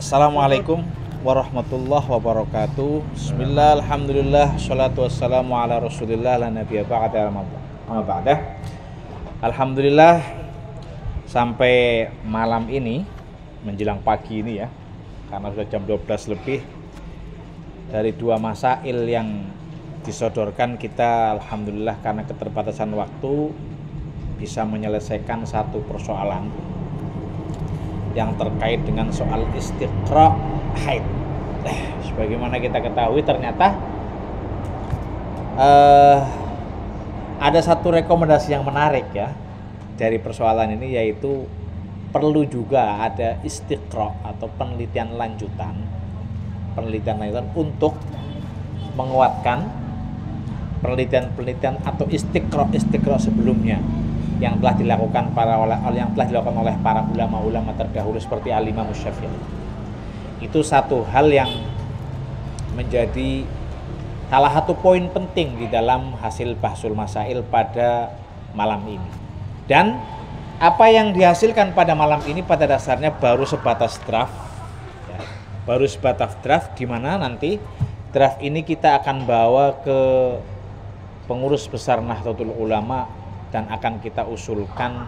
Assalamualaikum warahmatullahi wabarakatuh. Bismillah, Alhamdulillah Salatu wassalamu ala rasulillah La nabiya ba'da ba'da Alhamdulillah Sampai malam ini Menjelang pagi ini ya Karena sudah jam 12 lebih Dari dua masail yang disodorkan kita Alhamdulillah karena keterbatasan waktu Bisa menyelesaikan satu persoalan yang terkait dengan soal istiqra haid. Eh, sebagaimana kita ketahui ternyata uh, ada satu rekomendasi yang menarik ya dari persoalan ini yaitu perlu juga ada istiqra atau penelitian lanjutan penelitian lanjutan untuk menguatkan penelitian-penelitian atau istiqra istiqra sebelumnya yang telah dilakukan para yang telah dilakukan oleh para ulama-ulama terdahulu seperti Al-Imam Syafi'i. Itu satu hal yang menjadi salah satu poin penting di dalam hasil bahsul masail pada malam ini. Dan apa yang dihasilkan pada malam ini pada dasarnya baru sebatas draft. Ya, baru sebatas draft di mana nanti draft ini kita akan bawa ke pengurus besar Nahdlatul Ulama dan akan kita usulkan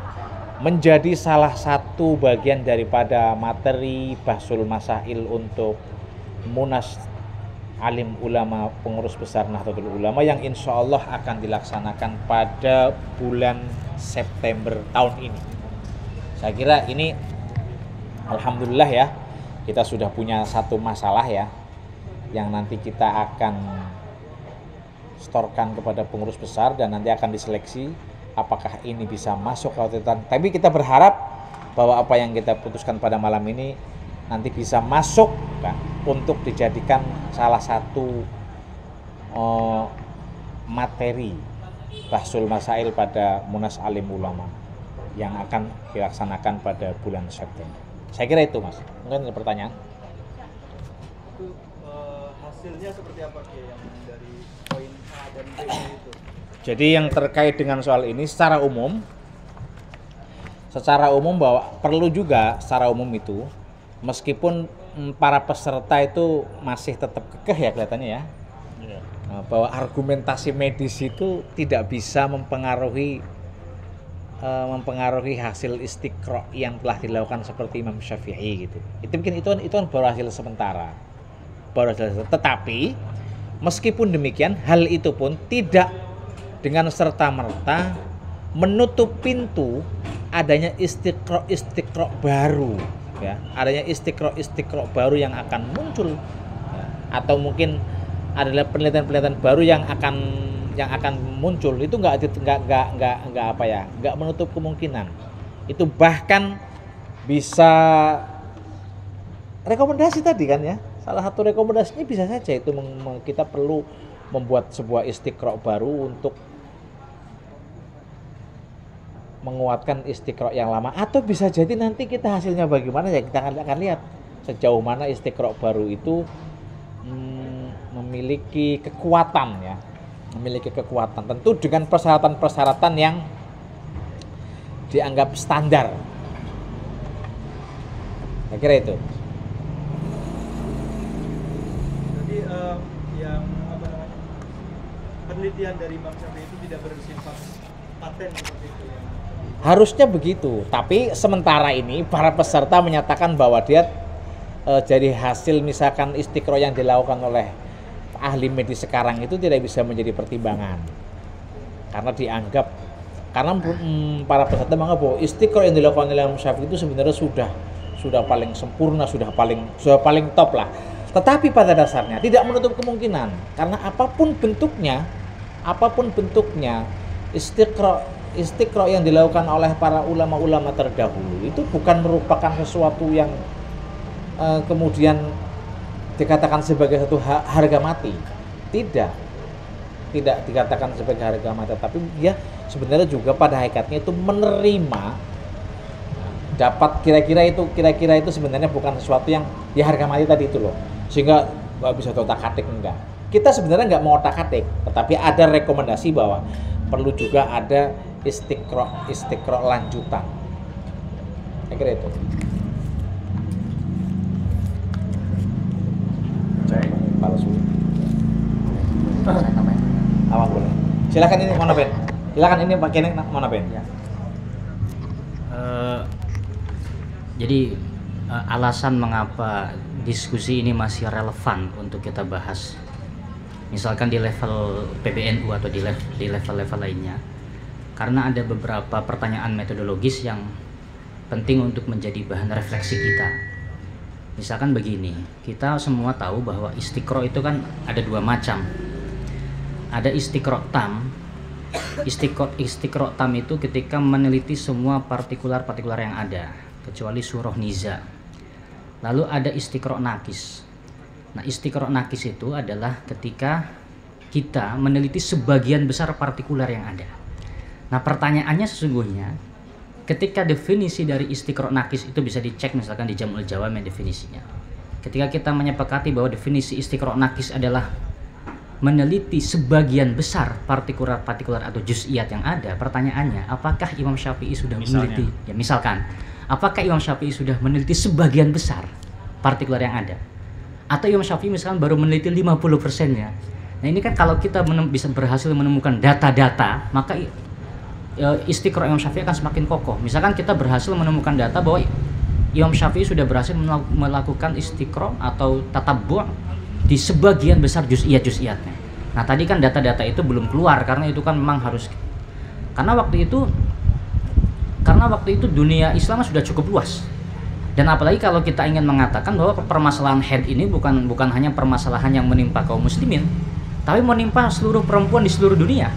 menjadi salah satu bagian daripada materi Bahsul Masail untuk Munas Alim Ulama Pengurus Besar Nahdlatul Ulama yang insya Allah akan dilaksanakan pada bulan September tahun ini. Saya kira ini Alhamdulillah ya kita sudah punya satu masalah ya yang nanti kita akan storkan kepada pengurus besar dan nanti akan diseleksi apakah ini bisa masuk ke Tapi kita berharap bahwa apa yang kita putuskan pada malam ini nanti bisa masuk kan, untuk dijadikan salah satu uh, materi Bahsul Masail pada Munas Alim Ulama yang akan dilaksanakan pada bulan September. Saya kira itu mas. Mungkin ada pertanyaan. Hasilnya seperti apa yang dari poin A dan B itu? Jadi yang terkait dengan soal ini secara umum secara umum bahwa perlu juga secara umum itu meskipun para peserta itu masih tetap kekeh ya kelihatannya ya. Iya. Nah, bahwa argumentasi medis itu tidak bisa mempengaruhi uh, mempengaruhi hasil istiqro yang telah dilakukan seperti Imam Syafi'i gitu. Itu mungkin itu itu kan baru hasil sementara. Baru hasil tetapi meskipun demikian hal itu pun tidak dengan serta-merta menutup pintu adanya istiqro istiqro baru ya. Adanya istiqro istiqro baru yang akan muncul ya. atau mungkin adalah penelitian-penelitian baru yang akan yang akan muncul. Itu nggak nggak nggak nggak nggak apa ya nggak menutup kemungkinan. Itu bahkan bisa rekomendasi tadi kan ya salah satu rekomendasinya bisa saja itu kita perlu membuat sebuah istiqro baru untuk menguatkan istiqro yang lama. Atau bisa jadi nanti kita hasilnya bagaimana? Ya kita akan, akan lihat sejauh mana istiqro baru itu hmm, memiliki kekuatan ya. Memiliki kekuatan. Tentu dengan persyaratan-persyaratan yang dianggap standar. Saya kira itu jadi uh, yang apa namanya penelitian dari Imam Syafi'i itu tidak bersifat paten seperti itu ya Harusnya begitu, tapi sementara ini para peserta menyatakan bahwa dia e, jadi hasil misalkan istiqro yang dilakukan oleh ahli medis sekarang itu tidak bisa menjadi pertimbangan karena dianggap karena mm, para peserta menganggap bahwa istiqro yang dilakukan oleh Imam Syafi'i itu sebenarnya sudah sudah paling sempurna, sudah paling sudah paling top lah. Tetapi pada dasarnya tidak menutup kemungkinan karena apa pun bentuknya, apa pun bentuknya istiqro istiqro yang dilakukan oleh para ulama-ulama terdahulu itu bukan merupakan sesuatu yang uh, kemudian dikatakan sebagai satu harga mati. Tidak. Tidak dikatakan sebagai harga mati, tapi dia sebenarnya juga pada hakikatnya itu menerima dapat kira-kira itu kira-kira itu sebenarnya bukan sesuatu yang ya harga mati tadi itu loh sehingga nggak bisa otak atik enggak. Kita sebenarnya nggak mau otak atik tetapi ada rekomendasi bahwa perlu juga ada istiqroh istiqroh lanjutan. Saya kira itu. Palsu apa boleh? Silakan ini mana ben silakan ini pakai mana ben ya. Uh, jadi eh, alasan mengapa diskusi ini masih relevan untuk kita bahas, misalkan di level PBNU atau di level di level-level lainnya, karena ada beberapa pertanyaan metodologis yang penting untuk menjadi bahan refleksi kita. Misalkan begini, kita semua tahu bahwa istiqro itu kan ada dua macam. Ada istiqro tam. Istiqro, istiqro tam itu ketika meneliti semua partikular-partikular yang ada, kecuali surah niza. Lalu ada istiqro nakis. Nah, istiqro nakis itu adalah ketika kita meneliti sebagian besar partikular yang ada. Nah, pertanyaannya sesungguhnya ketika definisi dari istiqro nakis itu bisa dicek misalkan di Jamul yang definisinya. Ketika kita menyepakati bahwa definisi istiqro nakis adalah meneliti sebagian besar partikular-partikular atau juz'iyat yang ada, pertanyaannya apakah Imam Syafi'i sudah Misalnya. meneliti ya misalkan apakah Imam Syafi'i sudah meneliti sebagian besar partikular yang ada? Atau Imam Syafi'i misalkan baru meneliti 50 persennya. Nah ini kan kalau kita menem- bisa berhasil menemukan data-data, maka e, istiqro Imam Syafi'i akan semakin kokoh. Misalkan kita berhasil menemukan data bahwa Imam Syafi'i sudah berhasil mela- melakukan istiqro atau tatabbu' di sebagian besar juz'iyat-juz'iyatnya. Nah tadi kan data-data itu belum keluar karena itu kan memang harus karena waktu itu karena waktu itu dunia Islam sudah cukup luas. Dan apalagi kalau kita ingin mengatakan bahwa permasalahan head ini bukan bukan hanya permasalahan yang menimpa kaum muslimin tapi menimpa seluruh perempuan di seluruh dunia.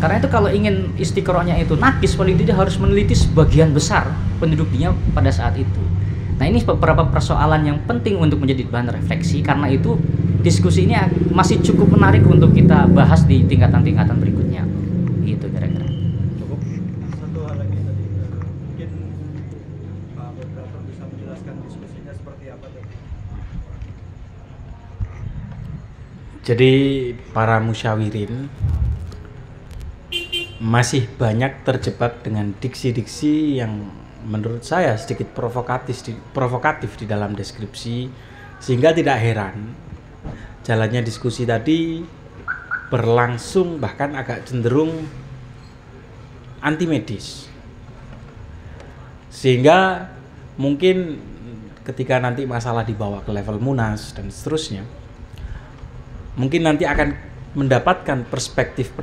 Karena itu kalau ingin istiqorohnya itu nakis paling tidak harus meneliti sebagian besar penduduk dunia pada saat itu nah ini beberapa persoalan yang penting untuk menjadi bahan refleksi karena itu diskusi ini masih cukup menarik untuk kita bahas di tingkatan-tingkatan berikutnya gitu kira-kira Cukup. Satu hal lagi tadi, eh, mungkin Pak Moderator bisa menjelaskan diskusinya seperti apa tadi. Jadi para musyawirin masih banyak terjebak dengan diksi-diksi yang menurut saya sedikit provokatif di, provokatif di dalam deskripsi sehingga tidak heran jalannya diskusi tadi berlangsung bahkan agak cenderung anti medis sehingga mungkin ketika nanti masalah dibawa ke level munas dan seterusnya mungkin nanti akan mendapatkan perspektif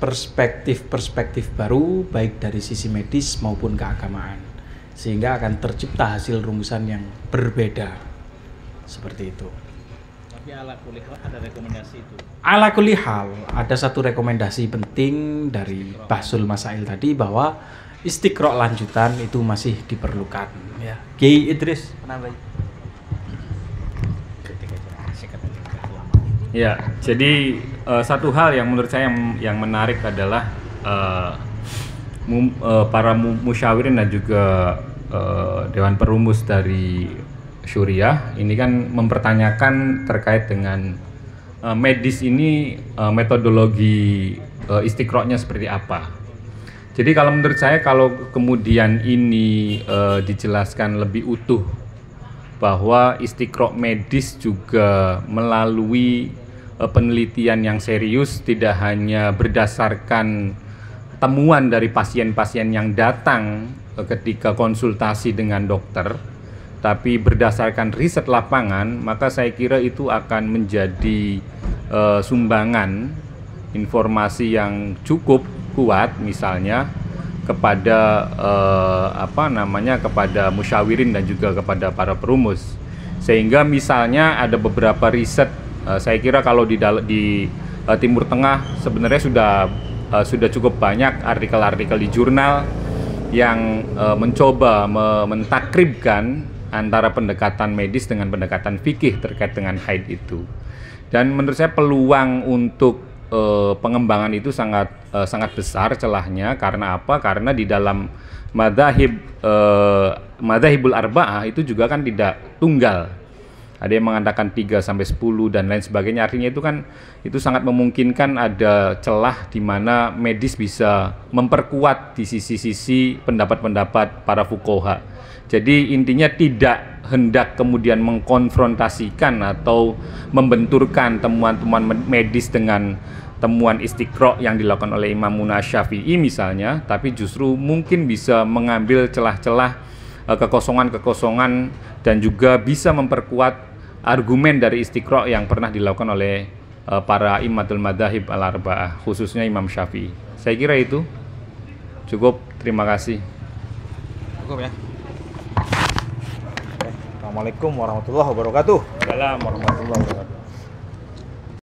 perspektif perspektif baru baik dari sisi medis maupun keagamaan sehingga akan tercipta hasil rumusan yang berbeda seperti itu. Tapi ala kuliah ada rekomendasi itu. Ala kulli hal, ada satu rekomendasi penting dari Bahsul Masail tadi bahwa istiqro lanjutan itu masih diperlukan. Ya. Kiai Idris, lama. Ya, jadi eh, satu hal yang menurut saya yang, yang menarik adalah eh, eh, para mu- musyawirin dan juga eh, dewan perumus dari Syuriah ini kan mempertanyakan terkait dengan eh, medis ini metodologi eh, istiqrohnya seperti apa. Jadi kalau menurut saya kalau kemudian ini dijelaskan lebih utuh bahwa istiqro medis juga melalui penelitian yang serius tidak hanya berdasarkan temuan dari pasien-pasien yang datang eh, ketika konsultasi dengan dokter tapi berdasarkan riset lapangan maka saya kira itu akan menjadi eh, sumbangan informasi yang cukup kuat misalnya kepada eh, apa namanya kepada musyawirin dan juga kepada para perumus. Sehingga misalnya ada beberapa riset eh, saya kira kalau di di eh, Timur Tengah sebenarnya sudah eh, sudah cukup banyak artikel-artikel di jurnal yang eh, mencoba me- mentakribkan antara pendekatan medis dengan pendekatan fikih terkait dengan haid itu dan menurut saya peluang untuk eh, pengembangan itu sangat eh, sangat besar celahnya karena apa? Karena di dalam madhahib eh, madhahibul arba'ah itu juga kan tidak tunggal. Ada yang mengatakan 3 sampai 10 dan lain sebagainya. Artinya itu kan itu sangat memungkinkan ada celah di mana medis bisa memperkuat di sisi-sisi pendapat-pendapat para fukoha. Jadi intinya tidak hendak kemudian mengkonfrontasikan atau membenturkan temuan-temuan med- medis dengan temuan istiqro yang dilakukan oleh Imam Muna Syafi'i misalnya, tapi justru mungkin bisa mengambil celah-celah eh, kekosongan-kekosongan dan juga bisa memperkuat argumen dari istiqro yang pernah dilakukan oleh eh, para imatul madahib al-arba'ah, khususnya Imam Syafi'i. Saya kira itu cukup. Terima kasih. Cukup ya. Assalamualaikum warahmatullahi wabarakatuh. Assalamualaikum warahmatullahi wabarakatuh.